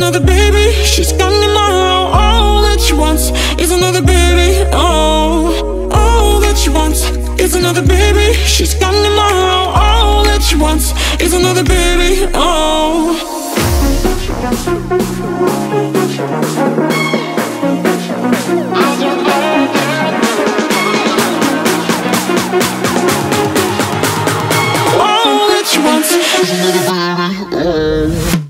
another baby. She's gone tomorrow. All that she wants is another baby. Oh, all that she wants is another baby. She's gone tomorrow. All that she wants is another baby. Oh. All that she wants is another baby.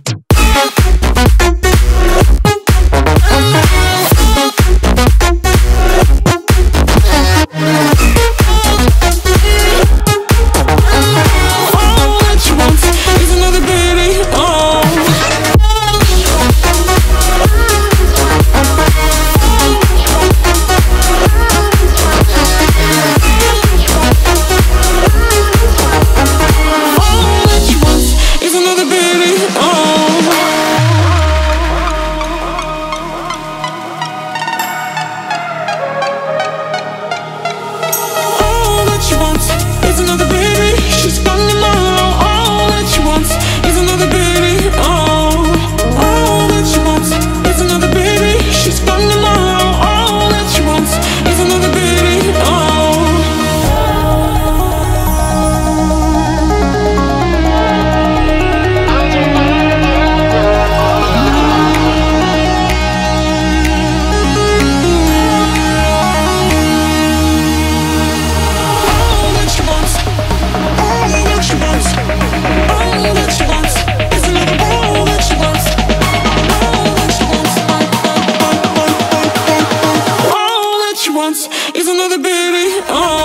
Another baby. Oh.